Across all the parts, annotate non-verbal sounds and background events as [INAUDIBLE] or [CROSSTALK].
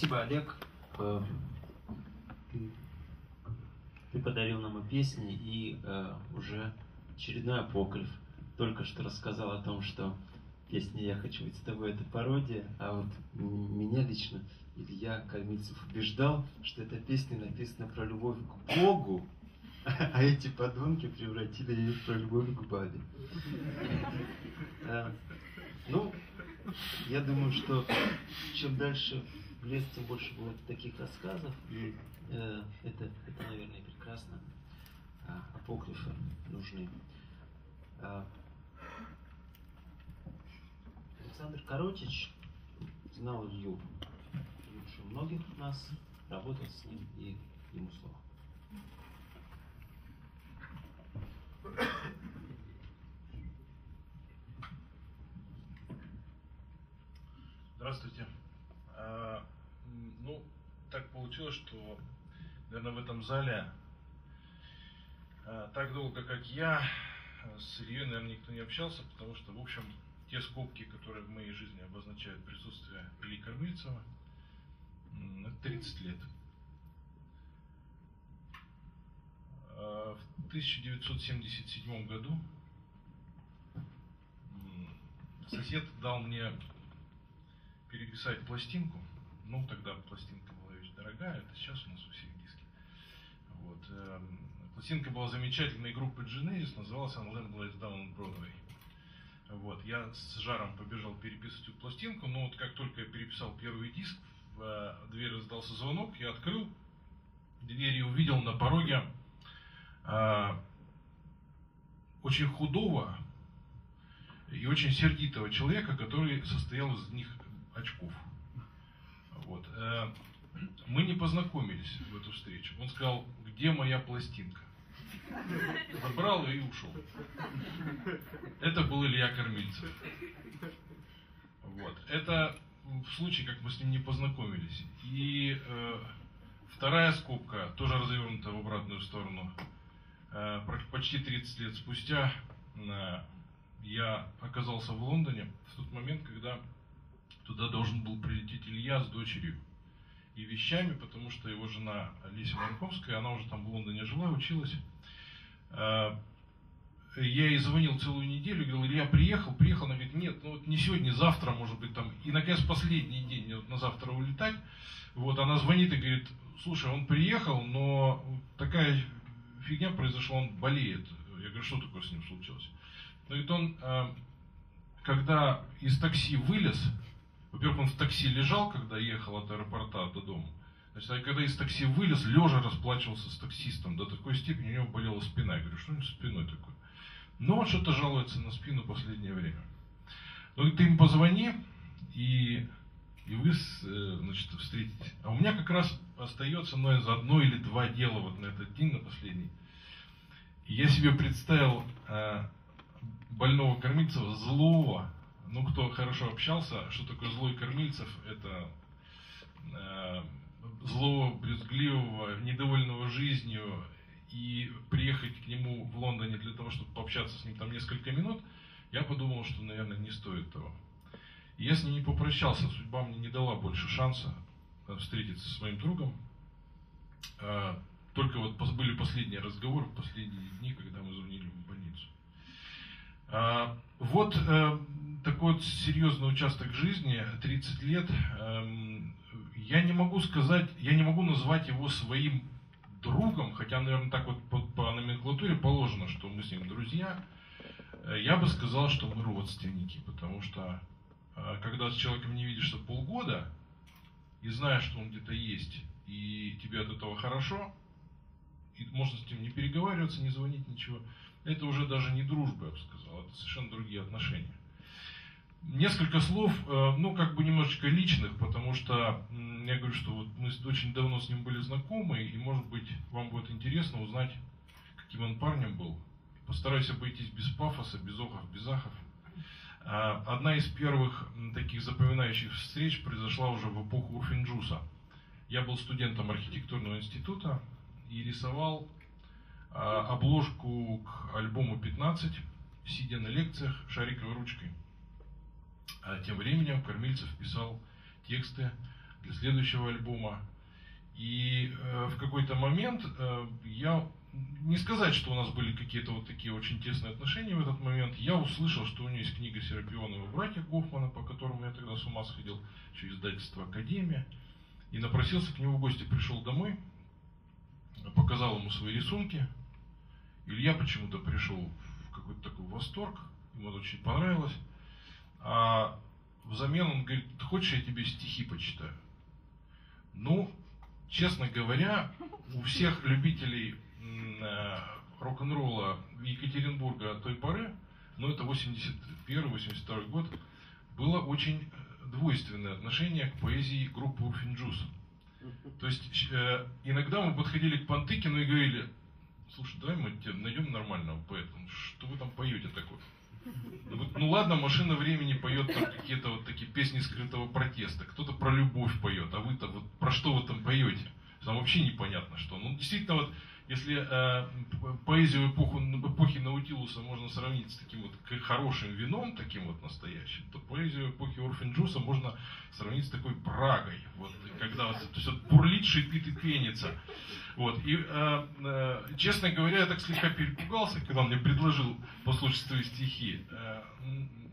Спасибо, Олег. Э, ты, подарил нам и песни, и э, уже очередной апокриф. Только что рассказал о том, что песня «Я хочу быть с тобой» — это пародия, а вот меня лично Илья Кальмицев убеждал, что эта песня написана про любовь к Богу, [LAUGHS] а эти подонки превратили ее про любовь к бабе. Э, ну, я думаю, что чем дальше в тем больше будет таких рассказов, и э, это, это, наверное, прекрасно. А, апокрифы нужны. А, Александр Коротич знал Илью лучше многих нас, работал с ним, и ему слово. Здравствуйте. А, ну, так получилось, что, наверное, в этом зале а, так долго, как я, с Ильей, наверное, никто не общался, потому что, в общем, те скобки, которые в моей жизни обозначают присутствие Ильи Кормильцева, это 30 лет. А, в 1977 году сосед дал мне переписать пластинку. Ну, тогда пластинка дорогая, это сейчас у нас у всех диски. Вот. Эм, пластинка была замечательной группы Genesis, называлась она Land Lies Down Broadway. Вот. Я с жаром побежал переписывать эту пластинку, но вот как только я переписал первый диск, в э, дверь раздался звонок, я открыл дверь и увидел на пороге э, очень худого и очень сердитого человека, который состоял из них очков. Вот. Э, мы не познакомились в эту встречу. Он сказал, где моя пластинка? Забрал и ушел. Это был Илья Кормильцев. Вот. Это в случае, как мы с ним не познакомились. И э, вторая скобка, тоже развернута в обратную сторону. Э, почти 30 лет спустя э, я оказался в Лондоне в тот момент, когда Туда должен был прилететь Илья с дочерью и вещами, потому что его жена Лися Манковская, она уже там в Лондоне жила, училась. А, я ей звонил целую неделю, говорил, Илья приехал, приехал, она говорит, нет, ну вот не сегодня, завтра, может быть, там, и наконец последний день, вот на завтра улетать. Вот она звонит и говорит, слушай, он приехал, но такая фигня произошла, он болеет. Я говорю, что такое с ним случилось? Ну, говорит, он, а, когда из такси вылез, во-первых, он в такси лежал, когда ехал от аэропорта до дома. Значит, а когда из такси вылез, лежа расплачивался с таксистом. До такой степени у него болела спина. Я говорю, что у него спиной такое? Ну, он что-то жалуется на спину последнее время. Ну, ты им позвони, и, и вы, э, значит, встретитесь. А у меня как раз остается, ну, за одно или два дела вот на этот день, на последний. И я себе представил э, больного кормильцева злого, ну, кто хорошо общался, что такое злой кормильцев, это э, злого, брезгливого, недовольного жизнью, и приехать к нему в Лондоне для того, чтобы пообщаться с ним там несколько минут, я подумал, что, наверное, не стоит того. И я с ним не попрощался, судьба мне не дала больше шанса э, встретиться с моим другом. Э, только вот были последние разговоры, последние дни, когда мы звонили в больницу. Э, вот такой вот серьезный участок жизни, 30 лет, эм, я не могу сказать, я не могу назвать его своим другом, хотя, наверное, так вот по, по номенклатуре положено, что мы с ним друзья. Э, я бы сказал, что мы родственники, потому что э, когда с человеком не видишься полгода и знаешь, что он где-то есть, и тебе от этого хорошо, и можно с ним не переговариваться, не звонить, ничего, это уже даже не дружба, я бы сказал, это совершенно другие отношения. Несколько слов, э, ну, как бы немножечко личных, потому что я говорю, что вот мы очень давно с ним были знакомы, и, может быть, вам будет интересно узнать, каким он парнем был. Постараюсь обойтись без пафоса, без охов, без ахов. А, одна из первых таких запоминающих встреч произошла уже в эпоху Урфинджуса. Я был студентом архитектурного института и рисовал обложку к альбому 15, сидя на лекциях шариковой ручкой. А тем временем Кормильцев писал тексты для следующего альбома. И э, в какой-то момент э, я не сказать, что у нас были какие-то вот такие очень тесные отношения в этот момент. Я услышал, что у него есть книга Серапионова «Братья Гофмана», по которому я тогда с ума сходил, еще издательство «Академия». И напросился к нему в гости, пришел домой, показал ему свои рисунки. Илья почему-то пришел в какой-то такой восторг, ему это очень понравилось. А взамен он говорит, хочешь, я тебе стихи почитаю? Ну, честно говоря, у всех любителей Э, рок-н-ролла Екатеринбурга той поры, ну это 81-82 год, было очень двойственное отношение к поэзии группы Урфинджус. То есть э, иногда мы подходили к Пантыкину и говорили, слушай, давай мы тебе найдем нормального поэта, что вы там поете такое? Ну, ну ладно, машина времени поет там какие-то вот такие песни скрытого протеста, кто-то про любовь поет, а вы-то вот про что вы там поете? Там вообще непонятно что. Ну действительно вот если э, поэзию эпоху, эпохи Наутилуса можно сравнить с таким вот хорошим вином, таким вот настоящим, то поэзию эпохи Орфинджуса можно сравнить с такой брагой, вот, когда вот, то есть вот бурлит, шипит и пенится. Вот, и, э, э, честно говоря, я так слегка перепугался, когда он мне предложил послушать свои стихи. Э,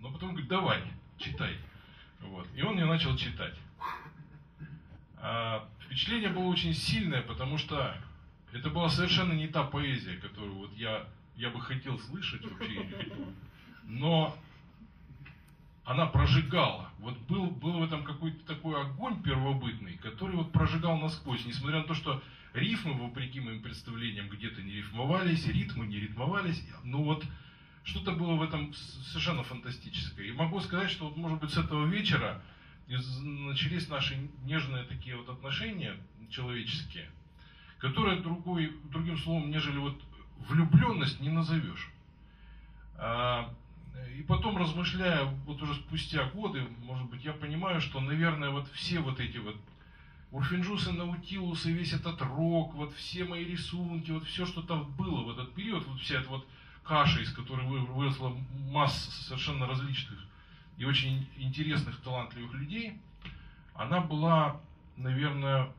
но потом говорит, давай, читай. Вот, и он мне начал читать. А, впечатление было очень сильное, потому что это была совершенно не та поэзия, которую вот я, я бы хотел слышать вообще. Но она прожигала. Вот был, был в этом какой-то такой огонь первобытный, который вот прожигал насквозь. Несмотря на то, что рифмы, вопреки моим представлениям, где-то не рифмовались, ритмы не ритмовались, но вот что-то было в этом совершенно фантастическое. И могу сказать, что вот, может быть, с этого вечера начались наши нежные такие вот отношения человеческие – которое другой, другим словом, нежели вот влюбленность не назовешь. А, и потом, размышляя, вот уже спустя годы, может быть, я понимаю, что, наверное, вот все вот эти вот Урфинджусы, Наутилусы, весь этот рок, вот все мои рисунки, вот все, что там было в этот период, вот вся эта вот каша, из которой выросла масса совершенно различных и очень интересных, талантливых людей, она была, наверное,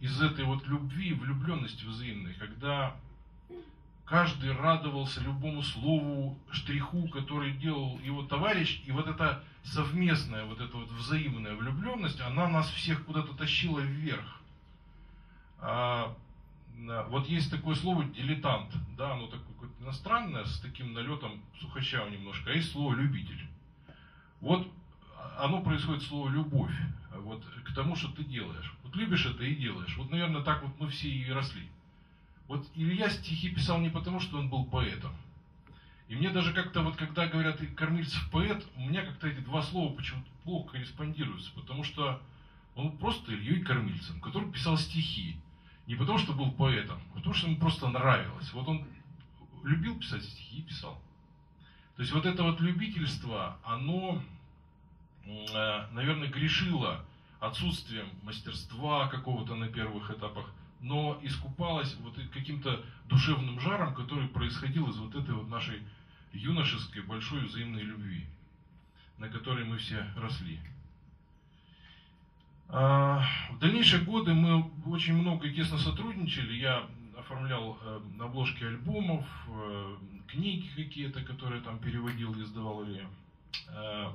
из этой вот любви, влюбленности взаимной, когда каждый радовался любому слову, штриху, который делал его товарищ, и вот эта совместная, вот эта вот взаимная влюбленность, она нас всех куда-то тащила вверх. А, вот есть такое слово дилетант, да, оно такое иностранное, с таким налетом сухощава немножко, а есть слово любитель. Вот оно происходит слово любовь, вот к тому, что ты делаешь. Вот любишь это и делаешь. Вот, наверное, так вот мы все и росли. Вот Илья стихи писал не потому, что он был поэтом. И мне даже как-то вот, когда говорят Кормильцев поэт, у меня как-то эти два слова почему-то плохо корреспондируются, потому что он просто Ильей Кормильцем, который писал стихи. Не потому, что был поэтом, а потому, что ему просто нравилось. Вот он любил писать стихи и писал. То есть вот это вот любительство, оно, э, наверное, грешило отсутствием мастерства какого-то на первых этапах, но искупалась вот каким-то душевным жаром, который происходил из вот этой вот нашей юношеской большой взаимной любви, на которой мы все росли. А, в дальнейшие годы мы очень много тесно сотрудничали. Я оформлял э, обложки альбомов, э, книги какие-то, которые там переводил и издавал Илья. Э,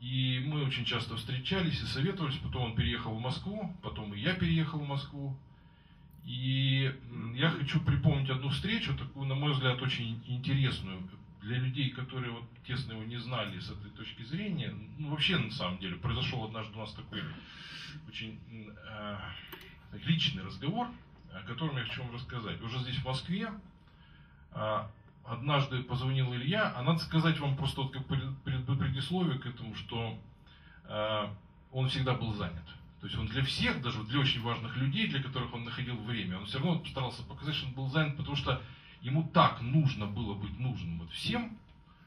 и мы очень часто встречались и советовались. Потом он переехал в Москву, потом и я переехал в Москву. И я хочу припомнить одну встречу, такую, на мой взгляд, очень интересную для людей, которые вот тесно его не знали с этой точки зрения. Ну, вообще, на самом деле, произошел однажды у нас такой очень э, личный разговор, о котором я хочу вам рассказать. Уже здесь, в Москве, э, однажды позвонил Илья, а надо сказать вам просто вот как предисловие к этому, что э, он всегда был занят. То есть он для всех, даже для очень важных людей, для которых он находил время, он все равно старался показать, что он был занят, потому что ему так нужно было быть нужным вот всем,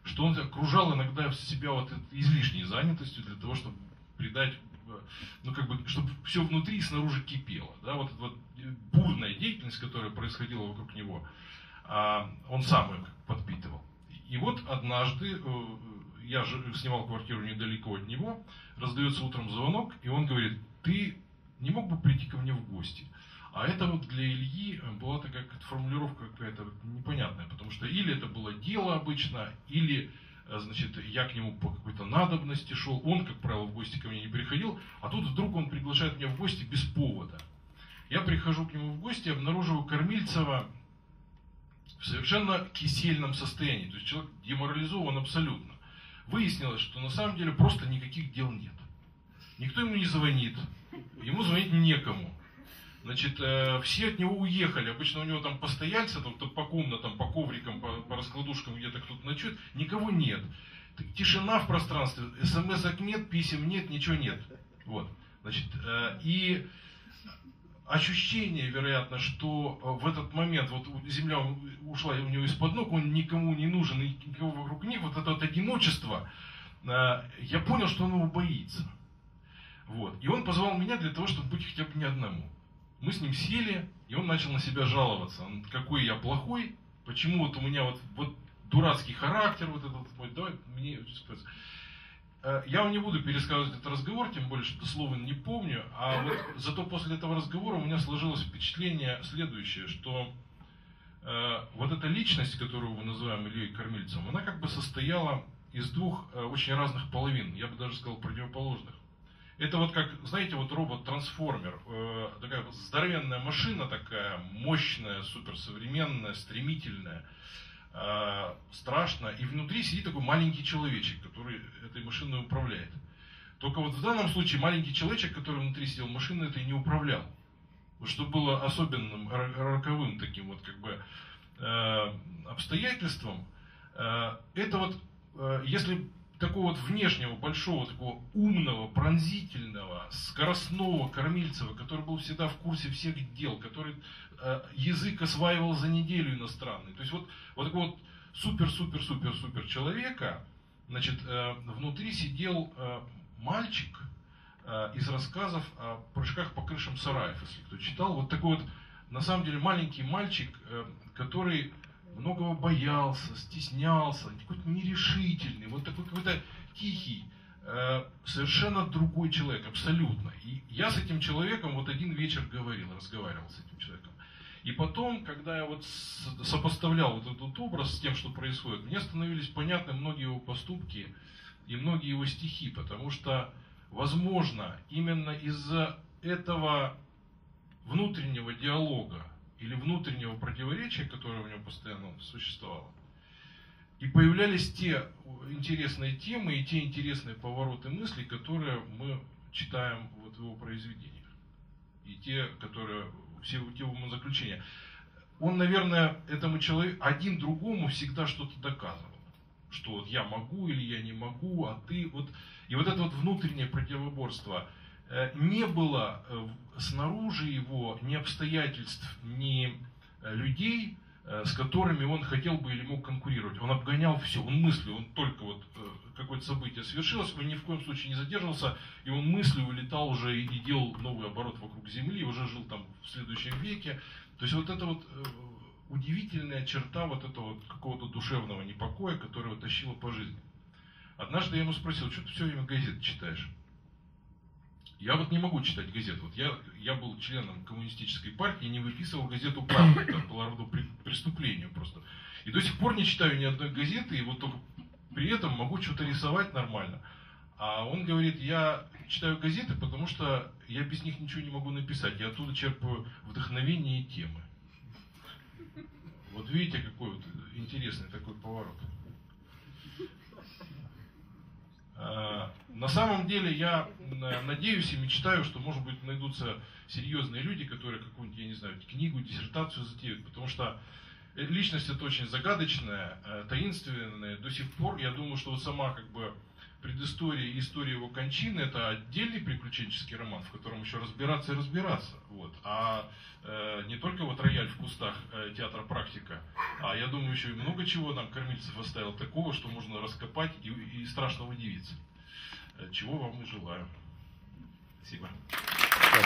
что он окружал иногда себя вот излишней занятостью для того, чтобы придать, ну как бы, чтобы все внутри и снаружи кипело. Да, вот вот бурная деятельность, которая происходила вокруг него, а, он сам их подпитывал. И вот однажды э, я же снимал квартиру недалеко от него, раздается утром звонок, и он говорит, ты не мог бы прийти ко мне в гости? А это вот для Ильи была такая формулировка какая-то непонятная, потому что или это было дело обычно, или э, значит, я к нему по какой-то надобности шел, он, как правило, в гости ко мне не приходил, а тут вдруг он приглашает меня в гости без повода. Я прихожу к нему в гости, обнаруживаю Кормильцева в совершенно кисельном состоянии, то есть человек деморализован абсолютно. Выяснилось, что на самом деле просто никаких дел нет. Никто ему не звонит, ему звонить некому. Значит, э, все от него уехали. Обычно у него там постояльцы, там, по комнатам, по коврикам, по, по раскладушкам где-то кто-то ночует. Никого нет. Тишина в пространстве, смс нет, писем нет, ничего нет. Вот. Значит, э, и ощущение, вероятно, что э, в этот момент вот земля ушла у него из-под ног, он никому не нужен, никого вокруг них, вот это вот одиночество, я понял, что он его боится. Вот. И он позвал меня для того, чтобы быть хотя бы не одному. Мы с ним сели, и он начал на себя жаловаться. Он, какой я плохой, почему вот у меня вот, вот дурацкий характер, вот этот вот, давай мне... Э, я вам не буду пересказывать этот разговор, тем более, что слова не помню, а вот зато после этого разговора у меня сложилось впечатление следующее, что э, вот эта личность, которую мы называем Ильей Кормильцем, она как бы состояла из двух э, очень разных половин, я бы даже сказал противоположных. Это вот как, знаете, вот робот-трансформер, э, такая здоровенная машина такая, мощная, суперсовременная, стремительная, э, страшная, и внутри сидит такой маленький человечек, который этой машиной управляет. Только вот в данном случае маленький человечек, который внутри сидел машины, это и не управлял. Что было особенным, роковым таким вот как бы э, обстоятельством, э, это вот, если такого вот внешнего, большого, такого умного, пронзительного, скоростного Кормильцева, который был всегда в курсе всех дел, который э, язык осваивал за неделю иностранный. То есть вот, вот такого вот супер-супер-супер-супер человека, значит, э, внутри сидел э, мальчик э, из рассказов о прыжках по крышам сараев, если кто читал. Вот такой вот, на самом деле, маленький мальчик, э, который многого боялся, стеснялся, какой-то нерешительный, вот такой какой-то тихий, э, совершенно другой человек, абсолютно. И я с этим человеком вот один вечер говорил, разговаривал с этим человеком. И потом, когда я вот сопоставлял вот этот образ с тем, что происходит, мне становились понятны многие его поступки и многие его стихи, потому что, возможно, именно из-за этого внутреннего диалога или внутреннего противоречия, которое у него постоянно существовало. И появлялись те интересные темы и те интересные повороты мыслей, которые мы читаем вот в его произведениях. И те, которые, все те умозаключения. Он, наверное, этому человеку, один другому всегда что-то доказывал. Что вот я могу или я не могу, а ты вот... И вот это вот внутреннее противоборство – не было э, снаружи его ни обстоятельств, ни э, людей, с которыми он хотел бы или мог конкурировать. Он обгонял все, он мыслил, он только вот какое-то событие свершилось, он ни в коем случае не задерживался, и он мыслью улетал уже и делал новый оборот вокруг Земли, уже жил там в следующем веке. То есть вот это вот удивительная черта вот этого вот какого-то душевного непокоя, которого тащила по жизни. Однажды я ему спросил, что ты все время газеты читаешь? Я вот не могу читать газету. Вот я, я был членом коммунистической партии не выписывал газету «Правда». Это было равно преступлению просто. И до сих пор не читаю ни одной газеты, и вот при этом могу что-то рисовать нормально. А он говорит, я читаю газеты, потому что я без них ничего не могу написать. Я оттуда черпаю вдохновение и темы. Вот видите, какой вот интересный такой поворот. А, на самом деле я э, надеюсь и мечтаю, что, может быть, найдутся серьезные люди, которые какую-нибудь, я не знаю, книгу, диссертацию затеют, потому что э, личность это очень загадочная, э, таинственная. До сих пор, я думаю, что вот сама как бы предыстория и история его кончины это отдельный приключенческий роман, в котором еще разбираться и разбираться. Вот. А э, не только вот рояль в кустах э, театра практика, а я думаю, еще и много чего нам Кормильцев оставил такого, что можно раскопать и, и страшно удивиться. Э, чего вам и желаю. Спасибо. Так,